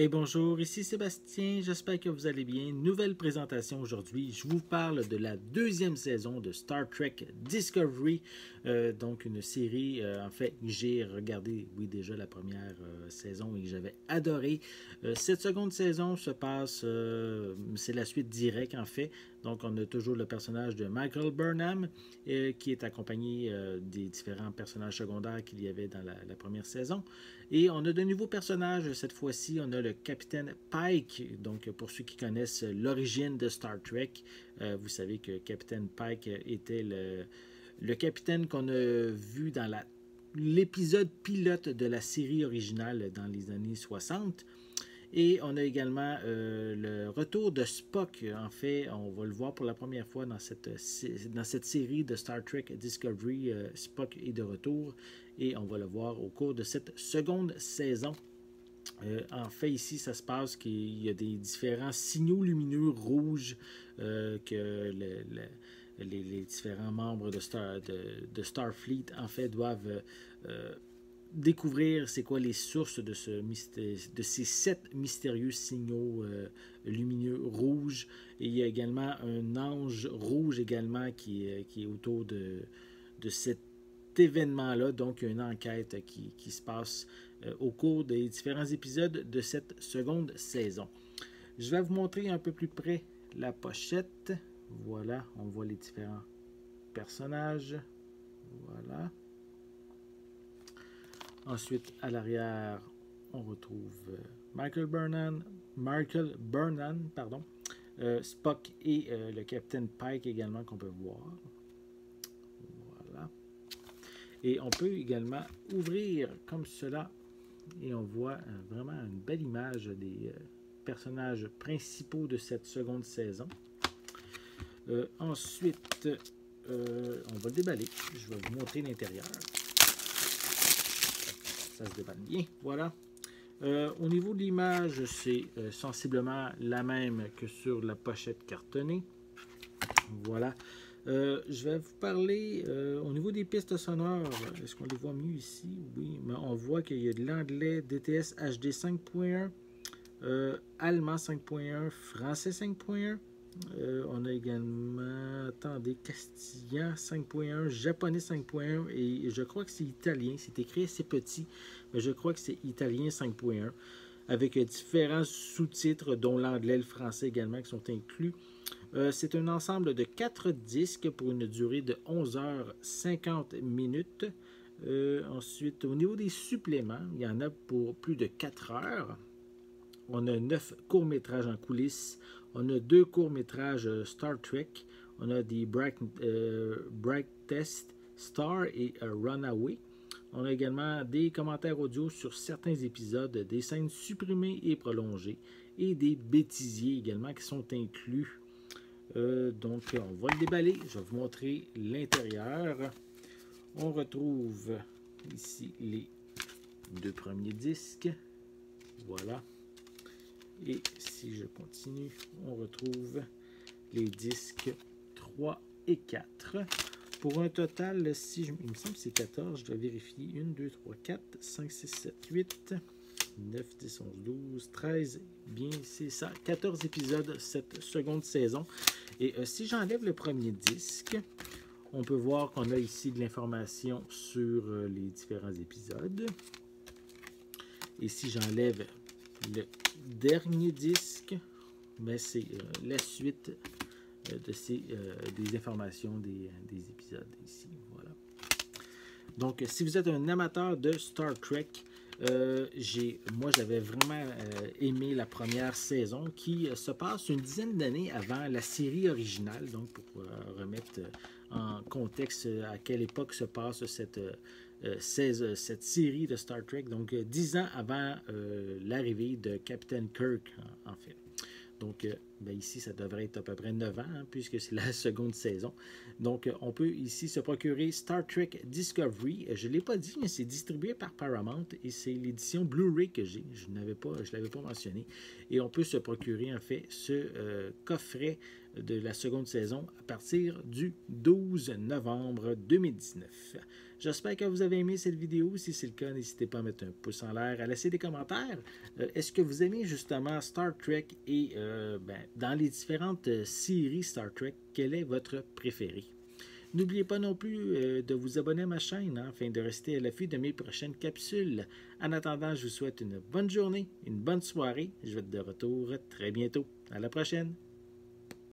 Et bonjour, ici Sébastien, j'espère que vous allez bien. Nouvelle présentation aujourd'hui. Je vous parle de la deuxième saison de Star Trek Discovery, euh, donc une série, euh, en fait, j'ai regardé, oui, déjà la première euh, saison et que j'avais adoré. cette seconde saison se passe, c'est la suite directe en fait. Donc, on a toujours le personnage de Michael Burnham qui est accompagné des différents personnages secondaires qu'il y avait dans la, la, première saison. Et on a de nouveaux personnages cette fois-ci. On a le capitaine Pike. Donc, pour ceux qui connaissent l'origine de Star Trek, vous savez que Capitaine Pike était le capitaine qu'on a vu dans l'épisode pilote de la série originale dans les années 60. Et on a également euh, le retour de Spock. En fait, on va le voir pour la première fois dans cette, dans cette série de Star Trek Discovery. Euh, Spock est de retour et on va le voir au cours de cette seconde saison. Euh, en fait, ici, ça se passe qu'il y a des différents signaux lumineux rouges que le les, différents membres de, Star, de, Starfleet, doivent euh, euh, découvrir c'est quoi les sources de, ce, de ces sept mystérieux signaux euh, lumineux rouges. Et il y a également un ange rouge également qui, est autour de, de événement-là. Donc, une enquête qui, qui se passe au cours des différents épisodes de cette seconde saison. Je vais vous montrer un peu plus près la pochette. Voilà, on voit les différents personnages. Voilà. Ensuite, à l'arrière, on retrouve euh, Michael Burnham, Michael Burnham, pardon, euh, Spock et euh, le capitaine Pike également qu'on peut voir. Et on peut également ouvrir comme cela et on voit vraiment une belle image des personnages principaux de cette seconde saison. Euh, ensuite, euh, on va le déballer. Je vais vous montrer l'intérieur. Ça se déballe bien. Voilà. Euh, au niveau de l'image, c'est sensiblement la même que sur la pochette cartonnée. Voilà. Je vais vous parler au niveau des pistes sonores. Est-ce qu'on les voit mieux ici? Oui, mais on voit qu'il y a de l'anglais DTS HD 5.1, allemand 5.1, français 5.1. Euh, on a également, attendez, Castillan 5.1, japonais 5.1 et je crois que c'est italien. C'est écrit assez petit, mais je crois que c'est italien 5.1 avec différents sous-titres, dont l'anglais et le français également qui sont inclus. Euh, c'est un ensemble de 4 disques pour une durée de 11 heures 50 minutes. Euh, ensuite, au niveau des suppléments, il y en a pour plus de 4 heures. On a 9 courts-métrages en coulisses. On a deux courts-métrages Star Trek. On a des Bright, euh, Test Star et Runaway. On a également des commentaires audio sur certains épisodes, des scènes supprimées et prolongées, et des bêtisiers également qui sont inclus. donc, on va le déballer. Je vais vous montrer l'intérieur. On retrouve ici les deux premiers disques. Voilà. Et si je continue, on retrouve les disques 3 et 4. Pour un total, il me semble que c'est 14, je dois vérifier. 1, 2, 3, 4, 5, 6, 7, 8, 9, 10, 11, 12, 13. Bien, c'est ça. 14 épisodes cette seconde saison. Et euh, si j'enlève le premier disque, on peut voir qu'on a ici de l'information sur euh, les différents épisodes. Et si j'enlève le dernier disque, mais c'est euh, la suite ces, euh, des informations des, épisodes ici. Donc, si vous êtes un amateur de Star Trek, moi j'avais vraiment aimé la première saison qui se passe une dizaine d'années avant la série originale, donc pour remettre en contexte à quelle époque se passe cette, 16, euh, cette série de Star Trek, donc euh, dix ans avant euh, l'arrivée de Captain Kirk, en, fait. Donc, ben ici, ça devrait être à peu près 9 ans, hein, puisque c'est la seconde saison. Donc, on peut ici se procurer Star Trek Discovery. Je ne l'ai pas dit, mais c'est distribué par Paramount et c'est l'édition Blu-ray que j'ai. Je ne l'avais pas mentionné. Et on peut se procurer, en fait, ce coffret de la seconde saison à partir du 12 novembre 2019. J'espère que vous avez aimé cette vidéo. Si c'est le cas, n'hésitez pas à mettre un pouce en l'air, à laisser des commentaires. Euh, est-ce que vous aimez justement Star Trek et euh, ben, dans les différentes séries Star Trek, quel est votre préféré? N'oubliez pas non plus euh, de vous abonner à ma chaîne hein, afin de rester à l'affût de mes prochaines capsules. En attendant, je vous souhaite une bonne journée, une bonne soirée. Je vais être de retour très bientôt. À la prochaine!